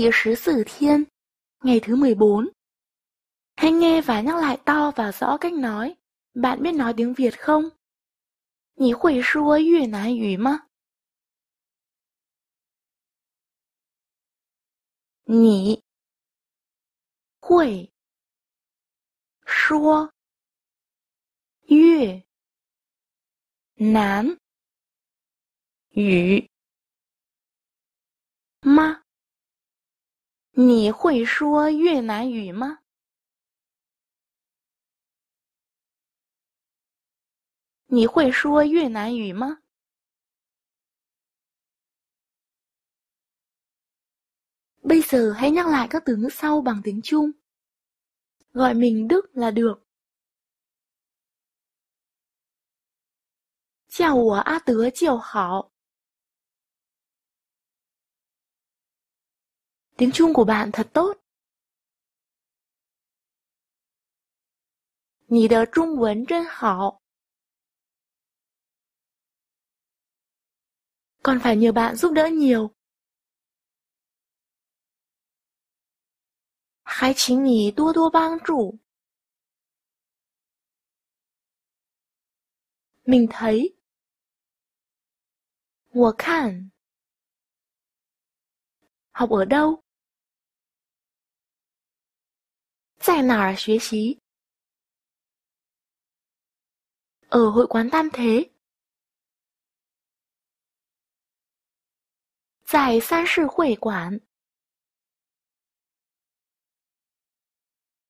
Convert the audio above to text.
Đi sứ thiên Ngày thứ 14 Hãy nghe và nhắc lại to và rõ cách nói. Bạn biết nói tiếng Việt không? Nhí khuỷu shua Việt Nam ngữ mà? Nhí khuỷu shua Việt Nam ngữ mà? 你会说越南语吗？你会说越南语吗？Bây giờ hãy nhắc lại các từ ngữ sau bằng tiếng Trung. Gọi mình Đức là được. Chào 我阿德就 Tiếng Trung của bạn thật tốt. 你的中文真好。Còn Trung chân hảo. Còn phải nhờ bạn giúp đỡ nhiều. 还请你多多帮助。Mình chính thấy. ở đâu? 在哪儿学习？Ở hội quán Tam Thế. 在三世会馆。